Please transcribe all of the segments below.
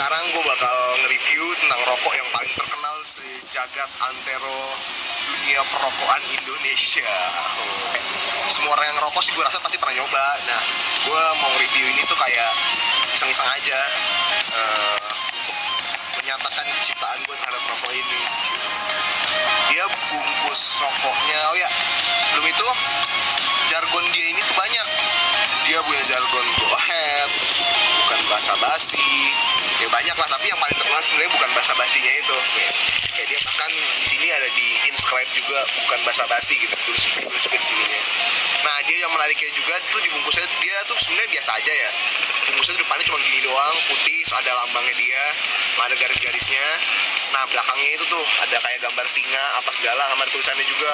sekarang gue bakal nge-review tentang rokok yang paling terkenal sejagat antero dunia perokokan Indonesia. Semua orang yang ngerokok sih gue rasa pasti pernah nyoba. Nah, gue mau review ini tuh kayak iseng-iseng aja. Eh, menyatakan kecintaan gue terhadap rokok ini. Dia bungkus rokoknya, oh ya, sebelum itu jargon dia ini tuh banyak. Dia punya jargon go ahead, bukan bahasa basi, ya banyak lah. Tapi yang paling terkenal sebenarnya bukan bahasa basinya itu. Kayak, dia bahkan di sini ada di inscribe juga bukan bahasa basi gitu, terus terus di sininya. Nah dia yang menariknya juga tuh dibungkusnya dia tuh sebenarnya biasa aja ya. Bungkusnya tuh depannya cuma gini doang, putih, ada lambangnya dia, ada garis-garisnya. Nah belakangnya itu tuh ada kayak gambar singa apa segala, ada tulisannya juga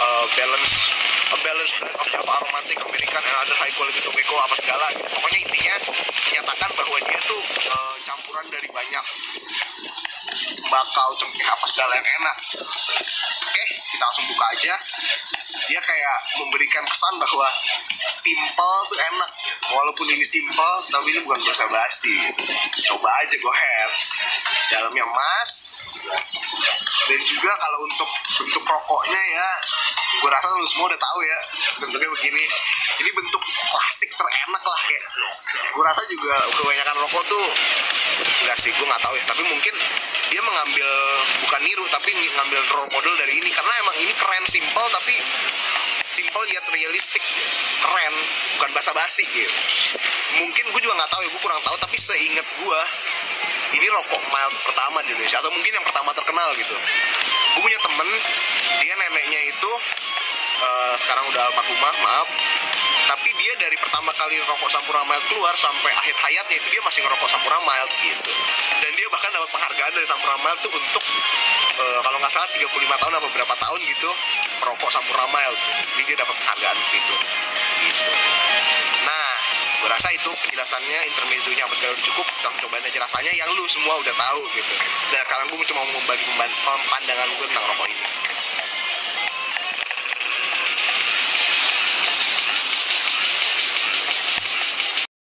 uh, balance a balanced blend of Java aromatic American and other high quality tobacco apa segala gitu. Pokoknya intinya menyatakan bahwa dia tuh uh, campuran dari banyak bakal cengkeh apa segala yang enak. Oke, kita langsung buka aja. Dia kayak memberikan kesan bahwa simple tuh enak. Walaupun ini simple, tapi ini bukan bahasa basi. Coba aja go ahead. Dalamnya emas. Dan juga kalau untuk bentuk rokoknya ya, gue rasa lu semua udah tahu ya bentuknya begini. Ini bentuk klasik. Gue rasa juga kebanyakan rokok tuh enggak sih, gue nggak tahu ya. Tapi mungkin dia mengambil bukan niru tapi ngambil role model dari ini. Karena emang ini keren simple tapi simple yet realistik keren bukan basa basi gitu. Mungkin gue juga nggak tahu ya gue kurang tahu. Tapi seingat gue ini rokok mild pertama di Indonesia. Atau mungkin yang pertama terkenal gitu. Gue punya temen dia neneknya itu uh, sekarang udah almarhumah maaf. Tapi dia dari pertama kali rokok Sampurna Mild keluar sampai akhir hayatnya itu dia masih ngerokok Sampurna Mild gitu. Dan dia bahkan dapat penghargaan dari Sampurna Mild tuh untuk uh, kalau nggak salah 35 tahun atau berapa tahun gitu merokok Sampurna Mild. Jadi dia dapat penghargaan gitu gitu. Nah gue rasa itu penjelasannya intermezzonya apa segala udah cukup kita cobain aja rasanya yang lu semua udah tahu gitu. Dan sekarang gue cuma mau membagi pandangan gue tentang rokok ini